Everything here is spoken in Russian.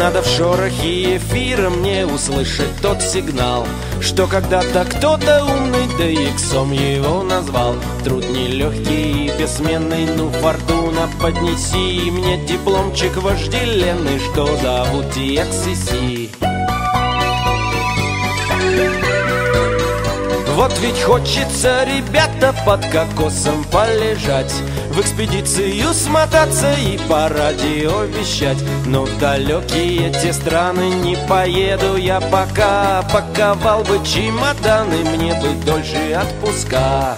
Надо в шорохе эфира мне услышать тот сигнал Что когда-то кто-то умный, да иксом его назвал. Труд нелегкий и бессменный, ну фортуна поднеси Мне дипломчик вожделенный, что зовут TXCC Вот ведь хочется, ребята, под кокосом полежать В экспедицию смотаться и по радио вещать. Но в далекие те страны не поеду я пока Паковал бы чемоданы, мне бы дольше отпуска